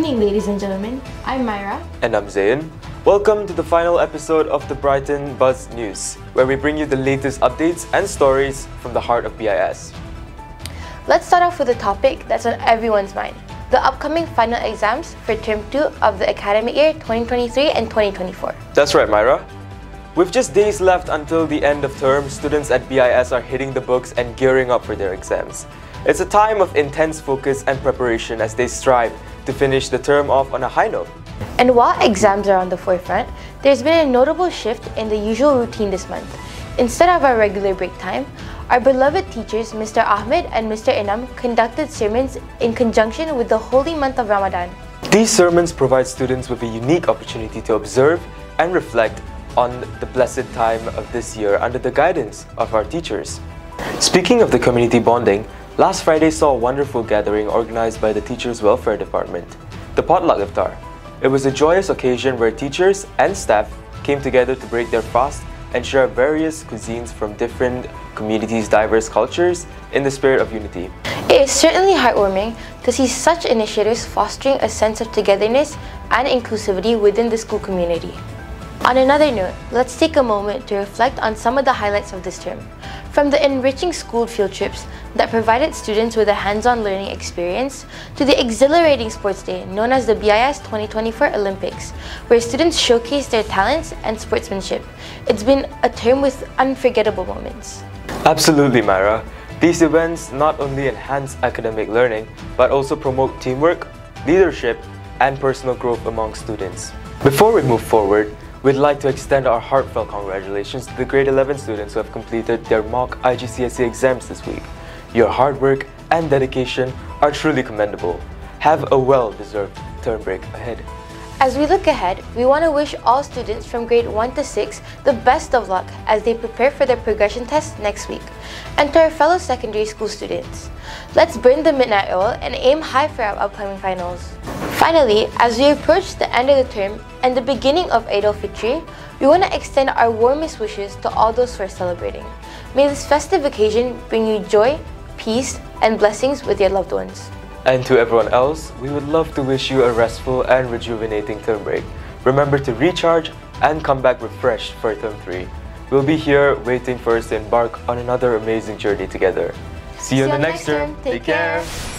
ladies and gentlemen. I'm Myra. And I'm Zayyan. Welcome to the final episode of the Brighton Buzz News, where we bring you the latest updates and stories from the heart of BIS. Let's start off with a topic that's on everyone's mind the upcoming final exams for Term 2 of the academic year 2023 and 2024. That's right, Myra. With just days left until the end of term, students at BIS are hitting the books and gearing up for their exams. It's a time of intense focus and preparation as they strive to finish the term off on a high note. And while exams are on the forefront, there's been a notable shift in the usual routine this month. Instead of our regular break time, our beloved teachers, Mr. Ahmed and Mr. Inam, conducted sermons in conjunction with the holy month of Ramadan. These sermons provide students with a unique opportunity to observe and reflect on the blessed time of this year under the guidance of our teachers. Speaking of the community bonding, last Friday saw a wonderful gathering organized by the Teachers Welfare Department, the Potluck Iftar. It was a joyous occasion where teachers and staff came together to break their fast and share various cuisines from different communities' diverse cultures in the spirit of unity. It is certainly heartwarming to see such initiatives fostering a sense of togetherness and inclusivity within the school community. On another note, let's take a moment to reflect on some of the highlights of this term. From the enriching school field trips that provided students with a hands-on learning experience to the exhilarating sports day known as the BIS 2024 Olympics, where students showcase their talents and sportsmanship. It's been a term with unforgettable moments. Absolutely, Myra. These events not only enhance academic learning, but also promote teamwork, leadership, and personal growth among students. Before we move forward, We'd like to extend our heartfelt congratulations to the grade 11 students who have completed their mock IGCSE exams this week. Your hard work and dedication are truly commendable. Have a well-deserved term break ahead. As we look ahead, we want to wish all students from grade 1 to 6 the best of luck as they prepare for their progression test next week. And to our fellow secondary school students, let's burn the midnight oil and aim high for our upcoming finals. Finally, as we approach the end of the term and the beginning of Eid al-Fitr, we want to extend our warmest wishes to all those who are celebrating. May this festive occasion bring you joy, peace, and blessings with your loved ones. And to everyone else, we would love to wish you a restful and rejuvenating term break. Remember to recharge and come back refreshed for term 3. We'll be here waiting for us to embark on another amazing journey together. See you, See on the next term. term. Take, Take care. care.